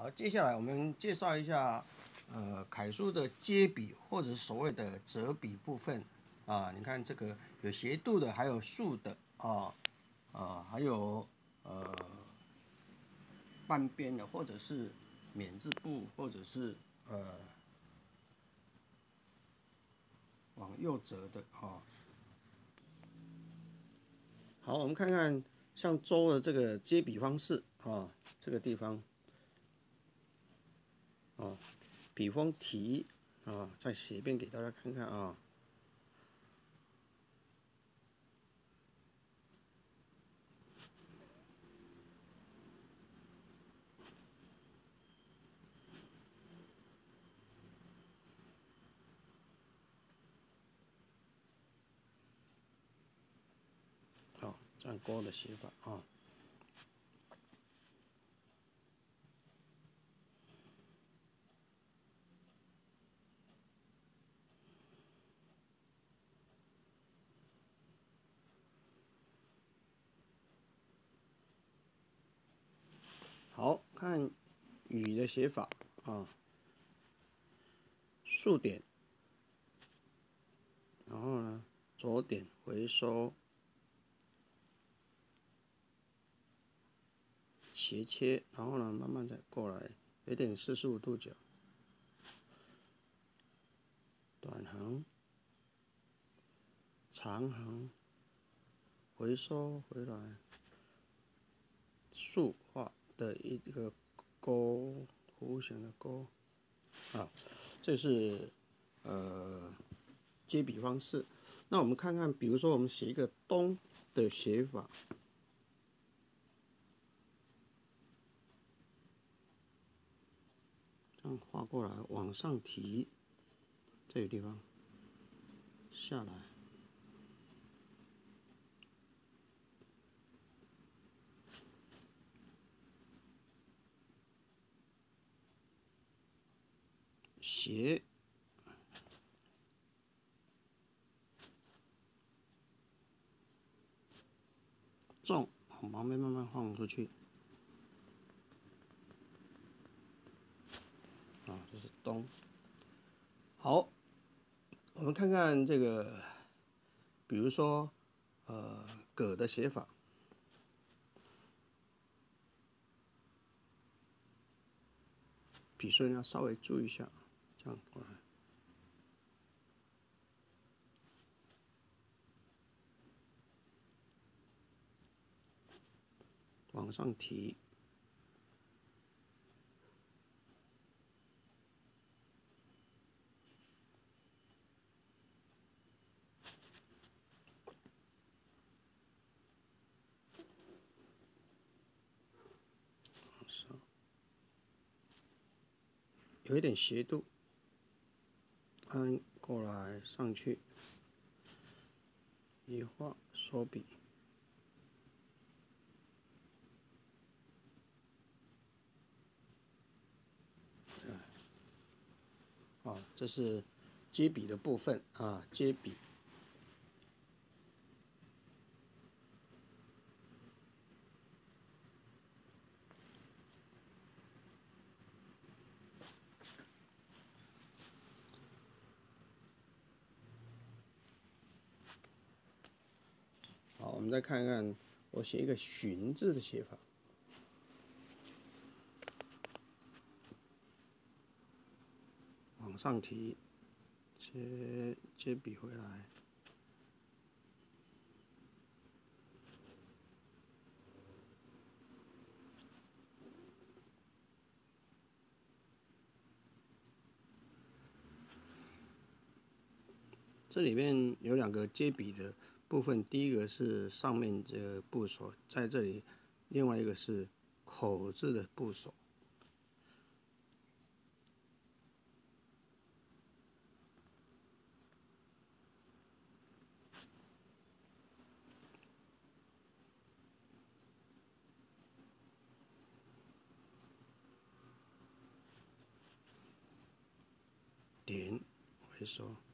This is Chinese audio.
好，接下来我们介绍一下，呃，楷书的接笔或者所谓的折笔部分啊。你看这个有斜度的，还有竖的啊，啊，还有呃半边的，或者是免字部，或者是呃往右折的啊。好，我们看看像周的这个接笔方式啊，这个地方。啊，笔锋提啊，再写一遍给大家看看啊。好，这样勾的写法啊。好看雨的写法啊，竖点，然后呢左点回收，斜切，然后呢慢慢再过来，有点四十五度角，短横，长横，回收回来，竖画。的一个勾弧形的勾啊，这是呃接笔方式。那我们看看，比如说我们写一个东的写法，这样画过来，往上提，这个地方下来。斜，重，往旁边慢慢放出去。啊，这是东。好，我们看看这个，比如说，呃，葛的写法，笔顺要稍微注意一下。这样过来，往上提，往上，有一点斜度。按过来上去，一画收笔，啊，这是接笔的部分。啊，接笔。我们再看看，我写一个“寻”字的写法，往上提，接接笔回来，这里面有两个接笔的。部分第一个是上面这个部首在这里，另外一个是口字的部首。点回收。